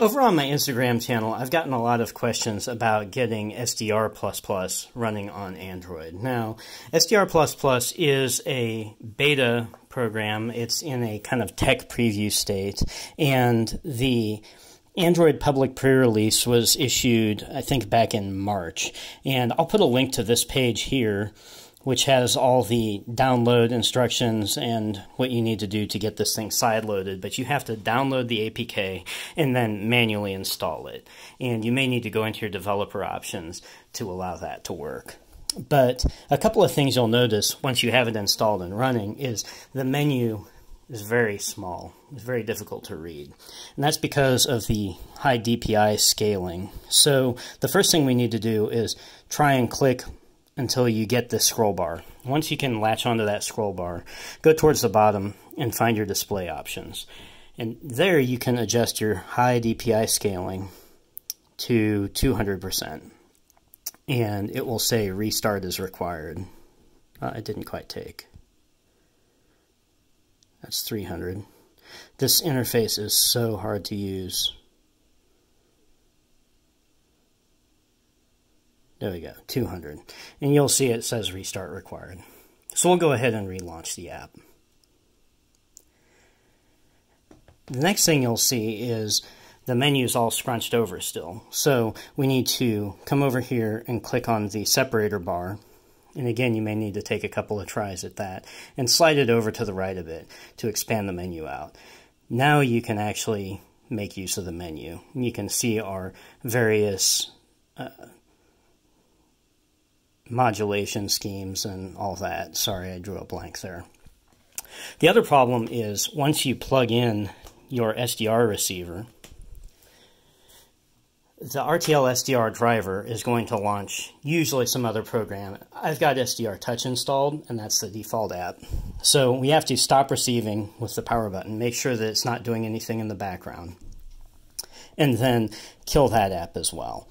Over on my Instagram channel, I've gotten a lot of questions about getting SDR++ running on Android. Now, SDR++ is a beta program. It's in a kind of tech preview state, and the Android public pre-release was issued, I think, back in March. And I'll put a link to this page here which has all the download instructions and what you need to do to get this thing sideloaded. But you have to download the APK and then manually install it. And you may need to go into your developer options to allow that to work. But a couple of things you'll notice once you have it installed and running is the menu is very small. It's very difficult to read. And that's because of the high DPI scaling. So the first thing we need to do is try and click until you get the scroll bar. Once you can latch onto that scroll bar, go towards the bottom and find your display options. And there you can adjust your high DPI scaling to 200%. And it will say restart is required. Uh, it didn't quite take. That's 300. This interface is so hard to use. There we go, 200. And you'll see it says restart required. So we'll go ahead and relaunch the app. The next thing you'll see is the menu is all scrunched over still. So we need to come over here and click on the separator bar. And again, you may need to take a couple of tries at that and slide it over to the right a bit to expand the menu out. Now you can actually make use of the menu. You can see our various uh, modulation schemes and all that. Sorry, I drew a blank there. The other problem is once you plug in your SDR receiver, the RTL SDR driver is going to launch usually some other program. I've got SDR Touch installed, and that's the default app. So we have to stop receiving with the power button, make sure that it's not doing anything in the background, and then kill that app as well.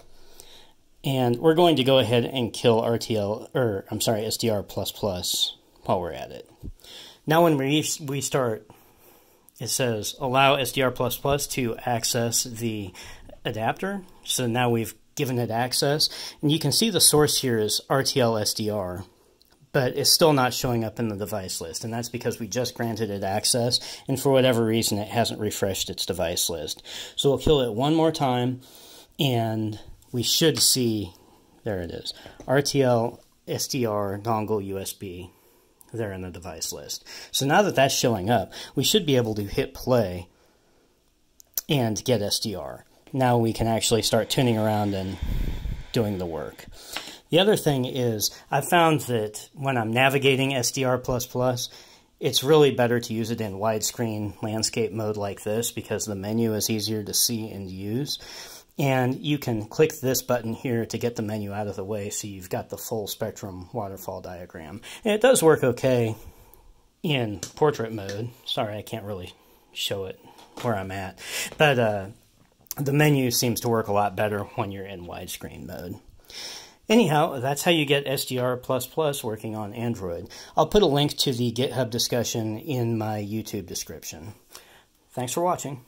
And we're going to go ahead and kill RTL, or I'm sorry, SDR++ while we're at it. Now when we restart, it says allow SDR++ to access the adapter. So now we've given it access. And you can see the source here is RTL SDR, but it's still not showing up in the device list. And that's because we just granted it access, and for whatever reason, it hasn't refreshed its device list. So we'll kill it one more time, and we should see, there it is, RTL SDR dongle USB there in the device list. So now that that's showing up, we should be able to hit play and get SDR. Now we can actually start tuning around and doing the work. The other thing is I found that when I'm navigating SDR++, it's really better to use it in widescreen landscape mode like this because the menu is easier to see and use. And you can click this button here to get the menu out of the way so you've got the full spectrum waterfall diagram. And it does work okay in portrait mode. Sorry, I can't really show it where I'm at. But uh, the menu seems to work a lot better when you're in widescreen mode. Anyhow, that's how you get SDR++ working on Android. I'll put a link to the GitHub discussion in my YouTube description. Thanks for watching.